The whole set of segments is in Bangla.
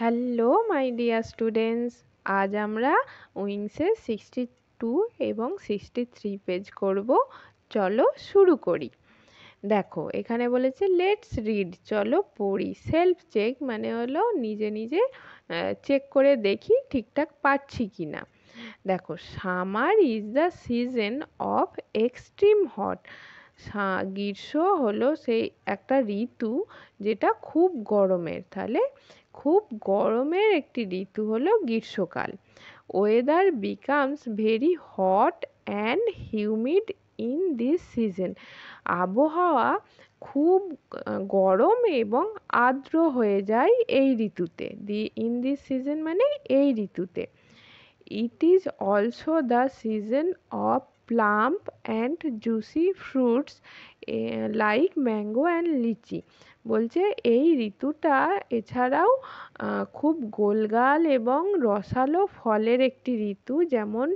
Hello, my dear students. আজ আমরা উইংসের সিক্সটি টু এবং সিক্সটি থ্রি পেজ করব। চলো শুরু করি। দেখো, এখানে বলেছে লেটস রিড চলো পড়ি। সেলফ চেক মানে হলো নিজে নিজে চেক করে দেখি ঠিকঠাক পাচ্ছি কি না দেখো summer is the season of extreme hot গ্রীষ্ম হলো সেই একটা ঋতু যেটা খুব গরমের। তাহলে খুব গরমের একটি ঋতু হলো গ্রীষ্মকাল। Weather becomes very hot and humid in this season আবহাওয়া খুব গরম এবং আর্দ্র হয়ে যায় এই ঋতুতে। দি ইন দিস সিজন মানে এই ঋতুতে। It is also the season of plump and juicy fruits like mango and lychee বলছে, এই ঋতুটা এছাড়াও খুব গোলগাল এবং রসালো ফলের একটি ঋতু, যেমন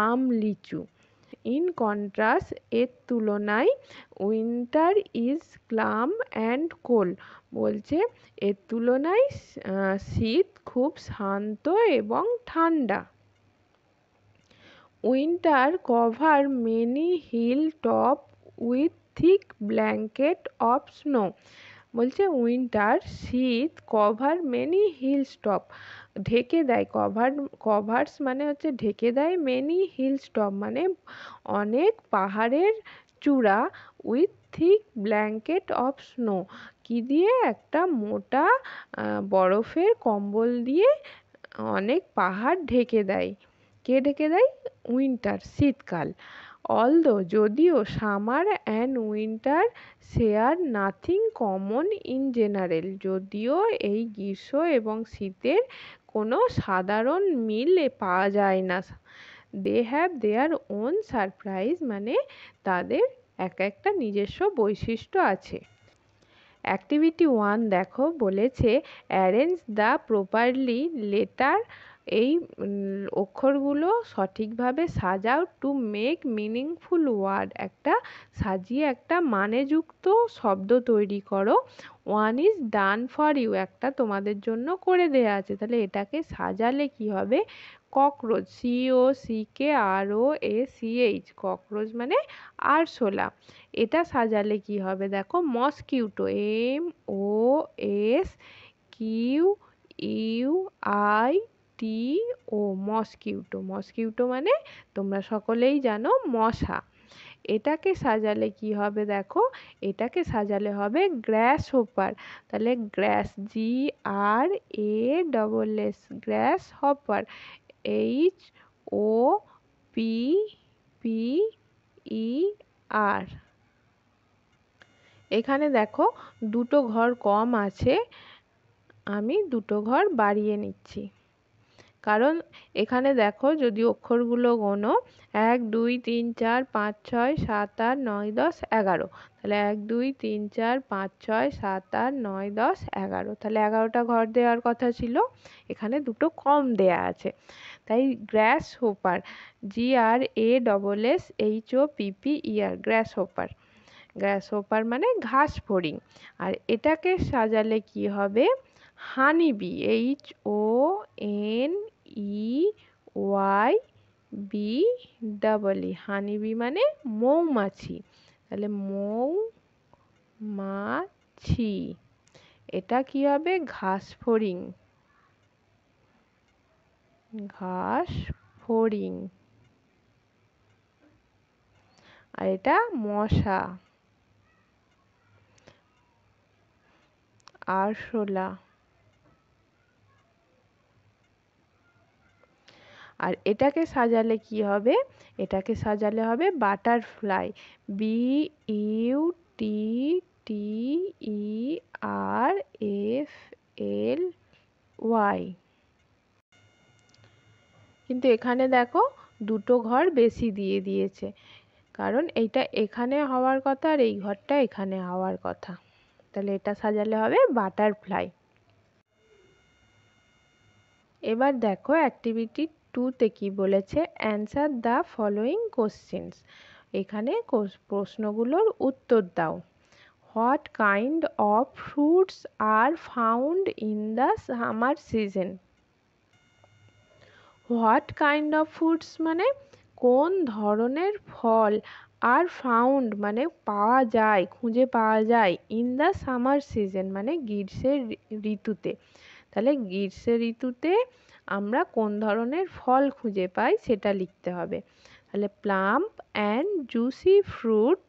আম, লিচু। ইন কন্ট্রাস্ট এর তুলনায় winter is calm and cold বলছে, এর তুলনায় শীত খুব শান্ত এবং ঠান্ডা। Winter cover many hill top with thick blanket of snow. বলছে উইন্টার শীত কভার মেনি হিল স্টপ ঢেকে দেয়, কভার, কভার্স মানে হচ্ছে ঢেকে দেয় মেনি হিল স্টপ মানে অনেক পাহাড়ের চূড়া with thick blanket of snow. কি দিয়ে? একটা মোটা বরফের কম্বল দিয়ে অনেক পাহাড় ঢেকে দেয়। কে ঢেকে দেয় উইন্টার শীতকাল। অলদো যদিও summer and winter share nothing common in general যদিও এই গ্রীষ্ম এবং শীতের কোনো সাধারণ মিল পাওয়া যায় না। They have their own surprise মানে তাদের এক একটা নিজস্ব বৈশিষ্ট্য আছে। অ্যাক্টিভিটি ওয়ান দেখো, বলেছে অ্যারেঞ্জ দ্য প্রপারলি লেটার এই অক্ষরগুলো সঠিকভাবে সাজাও টু মেক মিনিংফুল ওয়ার্ড একটা সাজিয়ে একটা মানেযুক্ত শব্দ তৈরি করো। One is done for you একটা তোমাদের জন্য করে দেয়া আছে। তাহলে এটাকে সাজালে কি হবে? Cockroach C O C K R O A C H cockroach মানে আরশোলা। এটা সাজালে কি হবে? দেখো mosquito M O S Q U I T O mosquito. Mosquito মানে তোমরা সকলেই জানো মশা। এটাকে সাজালে কি হবে দেখো? এটাকে সাজালে হবে গ্র্যাস হপার তাহলে grass G R A double S grasshopper H O P P, E, R. এখানে দেখো দুটো ঘর কম আছে। আমি দুটো ঘর বাড়িয়ে নিচ্ছি। কারণ এখানে দেখো যদি অক্ষরগুলো গোনো, এক, দুই, তিন, চার, পাঁচ, ছয়, সাত, আট, নয়, দশ, এগারো। তাহলে এক, দুই, তিন, চার, পাঁচ, ছয়, সাত, আট, নয়, দশ, এগারো। তাহলে এগারোটা ঘর দেওয়ার কথা ছিল। এখানে দুটো কম দেয়া আছে। তাই grasshopper G R A double S H O P P E R grasshopper grasshopper মানে ঘাস ফড়িং। আর এটাকে সাজালে কি হবে? Honeybee H O N E Y B double E honeybee মানে মৌমাছি। তাহলে মৌ মাছি এটা কি হবে? ঘাস ফড়িং ঘাস ফড়িং আর এটা মশা। আরশোলা। আর এটাকে সাজালে কি হবে? এটাকে সাজালে হবে butterfly B U T T E R F L Y কিন্তু এখানে দেখো দুটো ঘর বেশি দিয়ে দিয়েছে। কারণ এইটা এখানে হওয়ার কথা আর এই ঘরটা এখানে হওয়ার কথা। তাহলে এটা সাজালে হবে বাটারফ্লাই এবার দেখো অ্যাক্টিভিটি টুতে কি বলেছে? অ্যান্সার দ্য ফলোয়িং কোশ্চেন্স এখানে প্রশ্নগুলোর উত্তর দাও। What kind of fruits are found in the summer season what kind of fruits মানে কোন ধরনের ফল আর ফাউন্ড মানে পাওয়া যায়, খুঁজে পাওয়া যায় ইন দ্য সামার সিজন মানে গ্রীষ্মের ঋতুতে। তাহলে গ্রীষ্ম ঋতুতে আমরা কোন ধরনের ফল খুঁজে পাই সেটা লিখতে হবে। তাহলে plump and juicy fruit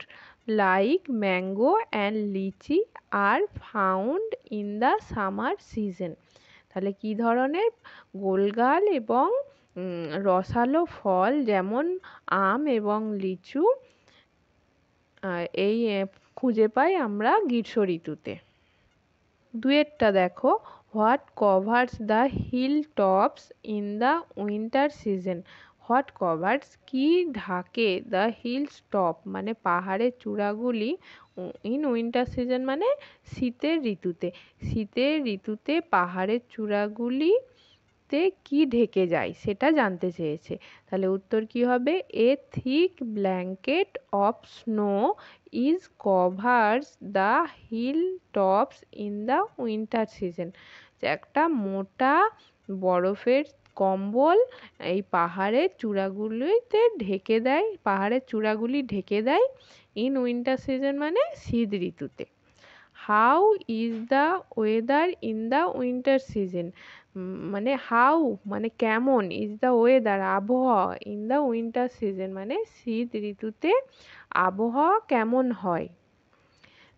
like mango and lychee are found in the summer season তাহলে কি ধরনের? গোলগাল এবং রসালো ফল যেমন আম এবং লিচু এই খুঁজে পাই আমরা গ্রীষ্ম ঋতুতে দুয়েরটা দেখো। What covers the hill tops in the winter season what covers কি ঢাকে দ্য হিলস টপ মানে পাহাড়ের চূড়াগুলি ইন উইন্টার সিজন মানে শীতের ঋতুতে। শীতের ঋতুতে পাহাড়ের চূড়াগুলি তে কি ঢেকে যায় সেটা জানতে চেয়েছে। তাহলে উত্তর কি হবে? A thick blanket of snow is covers the hill tops in the winter season একটা মোটা বরফের কম্বল এই পাহাড়ের চূড়াগুলিতে ঢেকে দেয়, পাহাড়ের চূড়াগুলি ঢেকে দেয় ইন উইন্টার সিজন মানে শীত ঋতুতে। How is the weather in the winter season মানে হাউ মানে কেমন ইজ দ্য ওয়েদার আবহাওয়া ইন দ্য উইন্টার সিজন মানে শীত ঋতুতে আবহাওয়া কেমন হয়?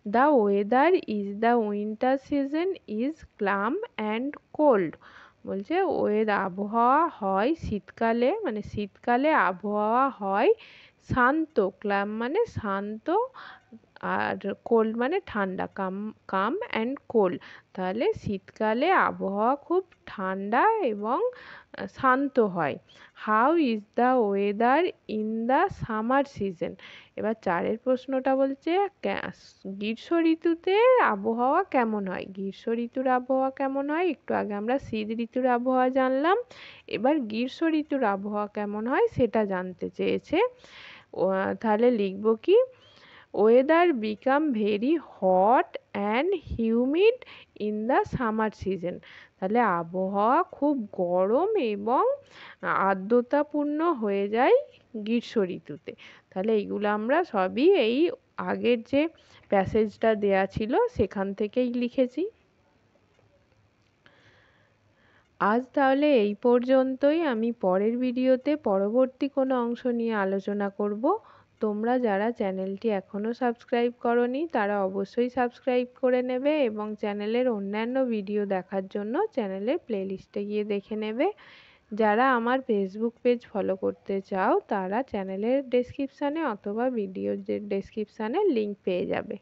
The weather is the winter season is calm and cold বলছে ওয়েদ আবহাওয়া হয় শীতকালে মানে শীতকালে আবহাওয়া হয় শান্ত ক্লাম মানে শান্ত আর কোল্ড মানে ঠান্ডা, কাম কাম অ্যান্ড কোল্ড তাহলে শীতকালে আবহাওয়া খুব ঠান্ডা এবং শান্ত হয়। How is the weather in the summer season এবার চারের প্রশ্নটা বলছে গ্রীষ্ম ঋতুতে আবহাওয়া কেমন হয়? গ্রীষ্ম ঋতুর আবহাওয়া কেমন হয়? একটু আগে আমরা শীত ঋতুর আবহাওয়া জানলাম। এবার গ্রীষ্ম ঋতুর আবহাওয়া কেমন হয় সেটা জানতে চেয়েছে। তাহলে লিখব কি? Weather become very hot and humid in the summer season তাহলে আবহাওয়া খুব গরম এবং আর্দ্রতাপূর্ণ হয়ে যায় গ্রীষ্ম ঋতুতে। তাহলে এইগুলো আমরা সবই এই আগের যে প্যাসেজটা দেয়া ছিল সেখান থেকেই লিখেছি। আজ তাহলে এই পর্যন্তই। আমি পরের ভিডিওতে পরবর্তী কোনো অংশ নিয়ে আলোচনা করব। তোমরা যারা চ্যানেলটি এখনও সাবস্ক্রাইব করনি, তারা অবশ্যই সাবস্ক্রাইব করে নেবে এবং চ্যানেলের অন্যান্য ভিডিও দেখার জন্য চ্যানেলের প্লেলিস্টে গিয়ে দেখে নেবে। যারা আমার ফেসবুক পেজ ফলো করতে চাও, তারা চ্যানেলের ডেসক্রিপশানে অথবা ভিডিওর ডেসক্রিপশানে লিঙ্ক পেয়ে যাবে।